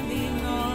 Loving all.